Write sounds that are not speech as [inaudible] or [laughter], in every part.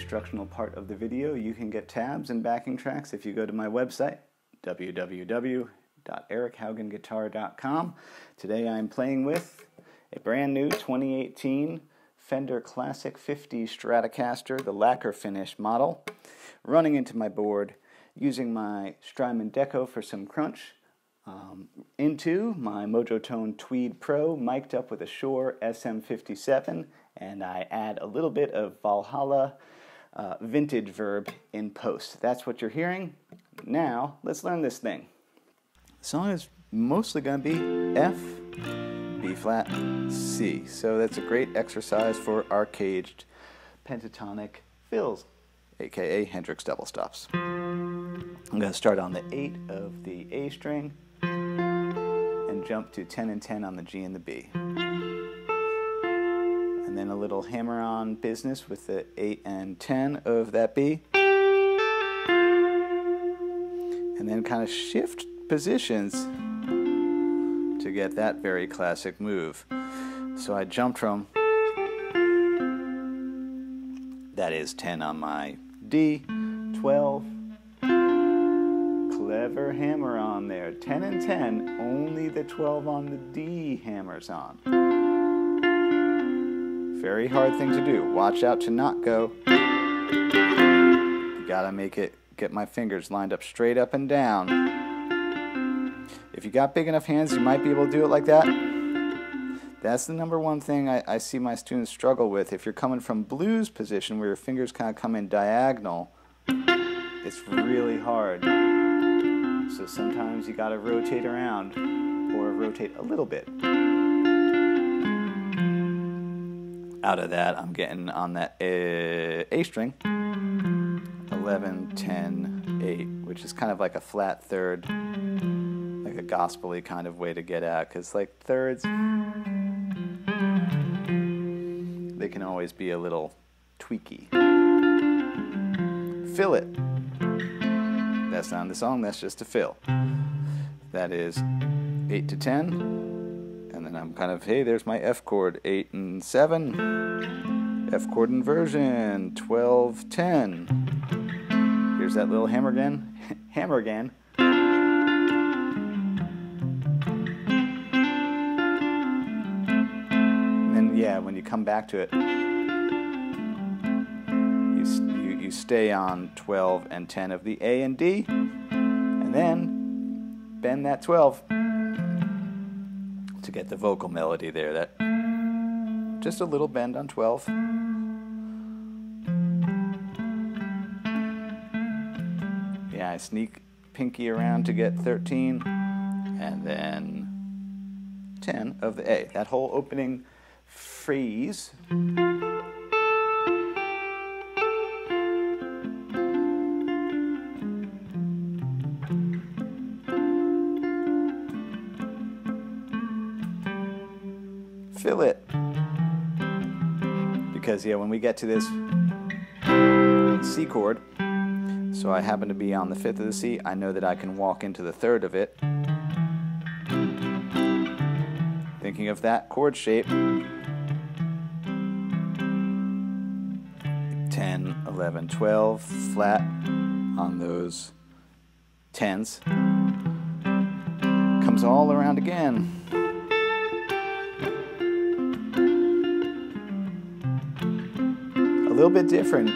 Instructional part of the video. You can get tabs and backing tracks if you go to my website, www.erichaugenguitar.com. Today I'm playing with a brand new 2018 Fender Classic 50 Stratocaster, the lacquer finish model, running into my board using my Strymon Deco for some crunch, um, into my Mojotone Tweed Pro, mic'd up with a Shure SM57, and I add a little bit of Valhalla uh, vintage verb in post. That's what you're hearing. Now, let's learn this thing. The song is mostly going to be F, B flat, C. So that's a great exercise for our caged pentatonic fills, aka Hendrix double stops. I'm going to start on the 8 of the A string and jump to 10 and 10 on the G and the B. And then a little hammer on business with the 8 and 10 of that B. And then kind of shift positions to get that very classic move. So I jumped from that is 10 on my D, 12, clever hammer on there. 10 and 10, only the 12 on the D hammers on. Very hard thing to do. Watch out to not go. You gotta make it, get my fingers lined up straight up and down. If you got big enough hands, you might be able to do it like that. That's the number one thing I, I see my students struggle with. If you're coming from blues position where your fingers kind of come in diagonal, it's really hard. So sometimes you gotta rotate around or rotate a little bit. Out of that, I'm getting on that A, a string 11, 10, 8, which is kind of like a flat third, like a gospely kind of way to get at. Because, like, thirds, they can always be a little tweaky. Fill it. That's not in the song, that's just a fill. That is 8 to 10. And I'm kind of, hey, there's my F chord, 8 and 7. F chord inversion, 12, 10. Here's that little hammer again. [laughs] hammer again. And then, yeah, when you come back to it, you, you, you stay on 12 and 10 of the A and D, and then bend that 12 to get the vocal melody there. That just a little bend on 12. Yeah, I sneak pinky around to get 13 and then 10 of the A. That whole opening phrase Yeah, when we get to this C chord, so I happen to be on the fifth of the C, I know that I can walk into the third of it. Thinking of that chord shape 10, 11, 12, flat on those tens. Comes all around again. Little bit different.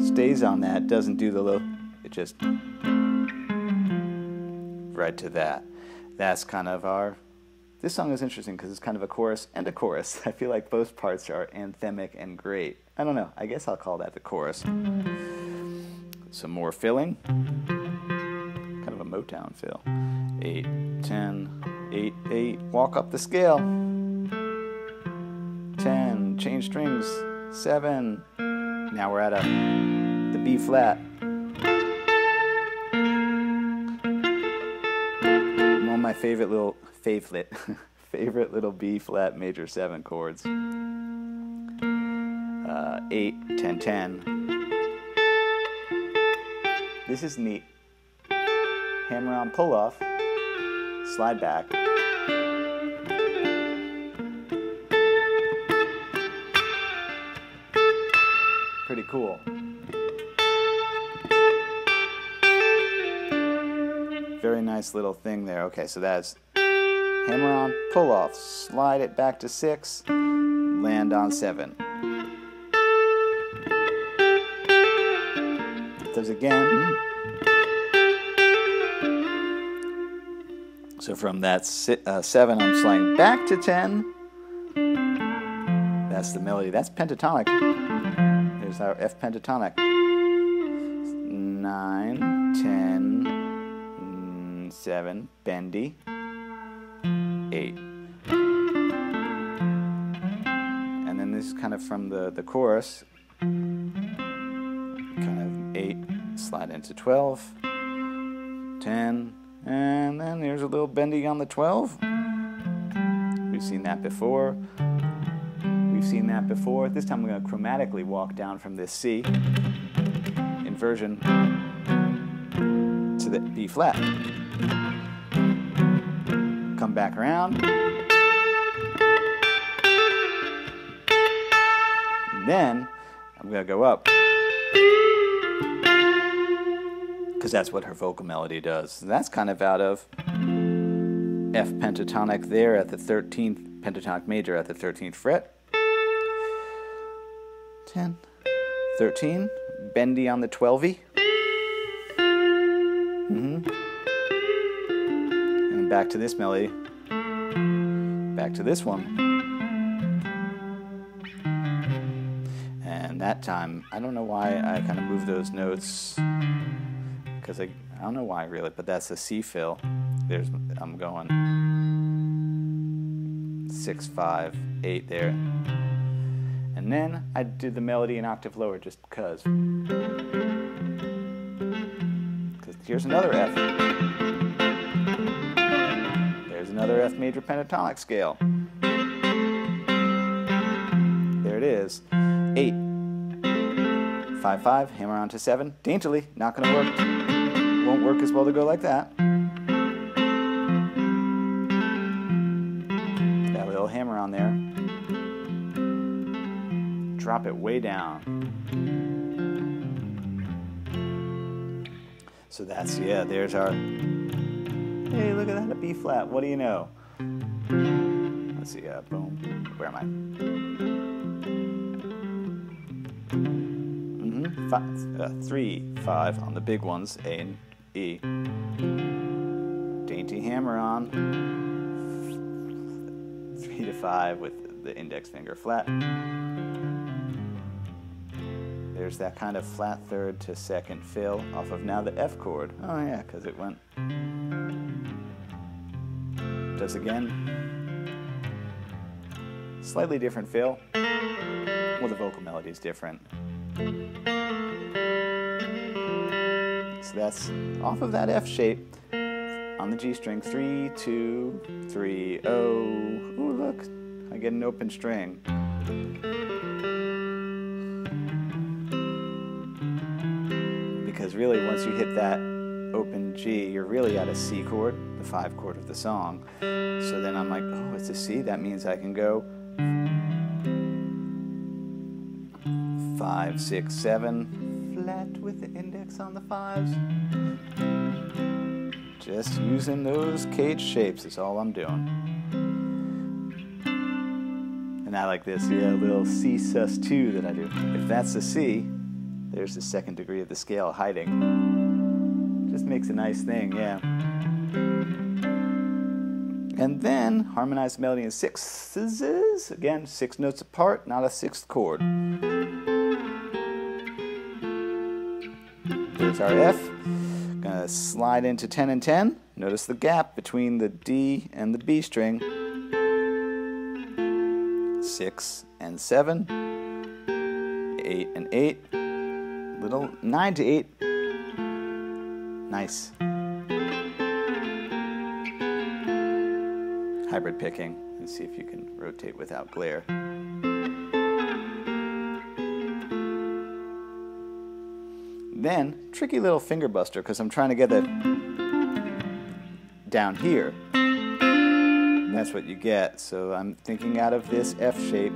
Stays on that, doesn't do the low, it just right to that. That's kind of our. This song is interesting because it's kind of a chorus and a chorus. [laughs] I feel like both parts are anthemic and great. I don't know, I guess I'll call that the chorus. Some more filling. Kind of a Motown fill. 8, 10, 8, 8. Walk up the scale. 10, change strings. Seven. Now we're at a the B flat. One of my favorite little favorite [laughs] favorite little B flat major seven chords. Uh, 8, 10, 10. This is neat. Hammer on pull off, slide back. Cool. Very nice little thing there. Okay, so that's hammer on, pull off, slide it back to six, land on seven. Does again. So from that uh, seven, I'm sliding back to ten. That's the melody. That's pentatonic. There's our F pentatonic. Nine, ten, seven, bendy, eight. And then this is kind of from the, the chorus, kind of eight, slide into 12, 10, and then there's a little bendy on the 12. We've seen that before. We've seen that before. This time we're going to chromatically walk down from this C inversion to the B flat. Come back around. And then I'm going to go up. Because that's what her vocal melody does. And that's kind of out of F pentatonic there at the 13th, pentatonic major at the 13th fret. 10, 13, bendy on the 12e. Mm-hmm. And back to this melody. Back to this one. And that time, I don't know why I kind of moved those notes because I, I don't know why really, but that's a C fill. There's I'm going six, five, eight there. And then I did the melody an octave lower just because. Because here's another F. There's another F major pentatonic scale. There it is. Eight. Five, five, hammer on to seven. Daintily, not gonna work. Won't work as well to go like that. That little hammer on there drop it way down. So that's, yeah, there's our, hey, look at that, a B flat, what do you know? Let's see, uh, boom, where am I? Mm-hmm, five, uh, three, five on the big ones, A and E. Dainty hammer on, three to five with the index finger flat. There's that kind of flat third to second fill off of now the F chord. Oh yeah, because it went. Does again. Slightly different fill. Well, the vocal melody is different. So that's off of that F shape on the G string. Three, two, three, oh. Ooh, look, I get an open string. Because really once you hit that open G, you're really at a C chord, the five chord of the song. So then I'm like, oh, it's a C. That means I can go five, six, seven, flat with the index on the fives. Just using those cage shapes is all I'm doing. And I like this, yeah, little C sus2 that I do. If that's a C, there's the second degree of the scale hiding. Just makes a nice thing, yeah. And then harmonize the melody in sixes. Again, six notes apart, not a sixth chord. There's our F. Gonna slide into 10 and 10. Notice the gap between the D and the B string. Six and seven. Eight and eight little 9 to 8. Nice. Hybrid picking. Let's see if you can rotate without glare. Then, tricky little finger buster because I'm trying to get that down here. That's what you get. So I'm thinking out of this F shape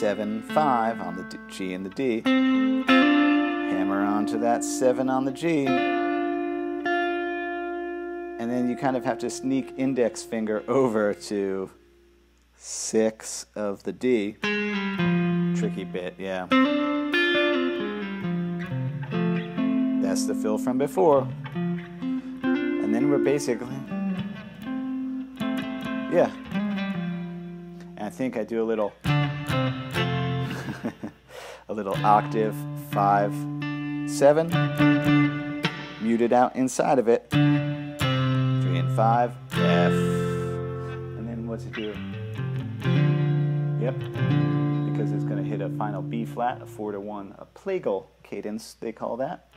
7 5 on the D, G and the D. Hammer onto that 7 on the G. And then you kind of have to sneak index finger over to 6 of the D. Tricky bit, yeah. That's the fill from before. And then we're basically, yeah. And I think I do a little, little octave, five, seven, muted out inside of it, three and five, F, and then what's it do? Yep, because it's going to hit a final B flat, a four to one, a plagal cadence, they call that.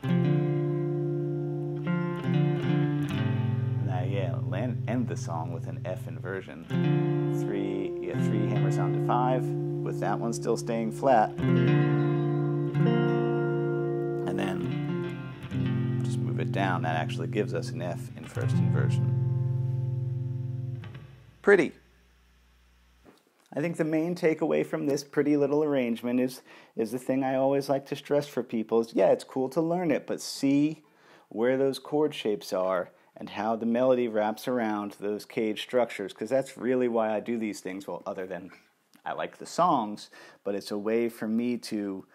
land, end the song with an F inversion. Three, yeah, three hammers down to five, with that one still staying flat. And then just move it down. That actually gives us an F in first inversion. Pretty. I think the main takeaway from this pretty little arrangement is, is the thing I always like to stress for people is yeah, it's cool to learn it, but see where those chord shapes are and how the melody wraps around those cage structures because that's really why I do these things. Well, other than I like the songs, but it's a way for me to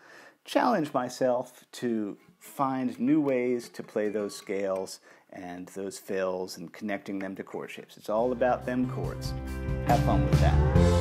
challenge myself to find new ways to play those scales and those fills and connecting them to chord shapes. It's all about them chords. Have fun with that.